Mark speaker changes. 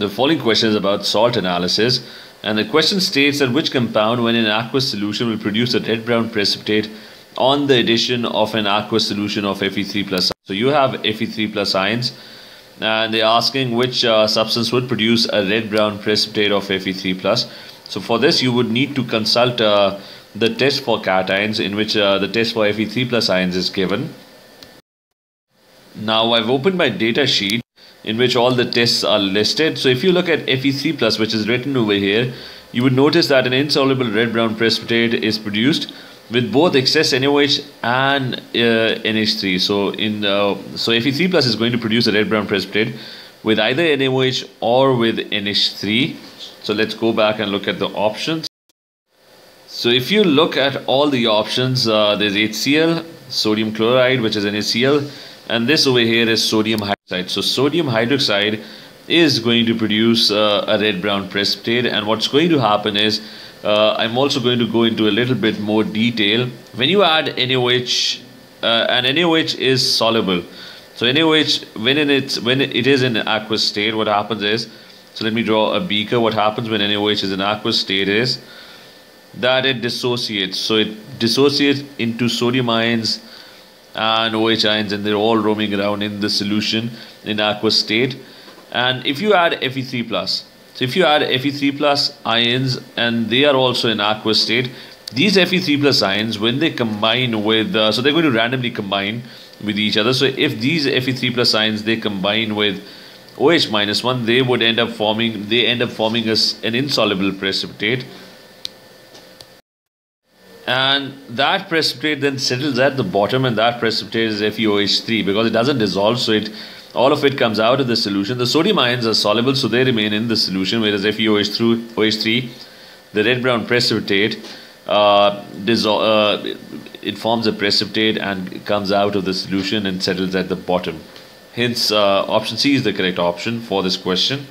Speaker 1: The following question is about salt analysis. And the question states that which compound, when in aqueous solution, will produce a red brown precipitate on the addition of an aqueous solution of Fe3 plus. So you have Fe3 plus ions, and they're asking which uh, substance would produce a red brown precipitate of Fe3 plus. So for this, you would need to consult uh, the test for cations, in which uh, the test for Fe3 plus ions is given. Now I've opened my data sheet in which all the tests are listed. So if you look at Fe3 plus which is written over here, you would notice that an insoluble red-brown precipitate is produced with both excess NaOH and uh, NH3. So in uh, so Fe3 plus is going to produce a red-brown precipitate with either NaOH or with NH3. So let's go back and look at the options. So if you look at all the options, uh, there's HCl, sodium chloride, which is NaCl, and this over here is sodium hydroxide. So sodium hydroxide is going to produce uh, a red brown precipitate and what's going to happen is uh, I'm also going to go into a little bit more detail. When you add NaOH, uh, and NaOH is soluble. So NaOH, when in its when it is in aqueous state, what happens is, so let me draw a beaker. What happens when NaOH is in aqueous state is that it dissociates. So it dissociates into sodium ions and OH ions and they're all roaming around in the solution in aqueous state. And if you add Fe3 plus, so if you add Fe3 plus ions and they are also in aqueous state, these Fe3 plus ions when they combine with, uh, so they're going to randomly combine with each other. So if these Fe3 plus ions they combine with OH minus one, they would end up forming, they end up forming as an insoluble precipitate and that precipitate then settles at the bottom and that precipitate is FeOH3 because it doesn't dissolve so it all of it comes out of the solution. The sodium ions are soluble so they remain in the solution whereas FeOH3 OH3 the red brown precipitate uh, uh, it forms a precipitate and comes out of the solution and settles at the bottom. Hence uh, option C is the correct option for this question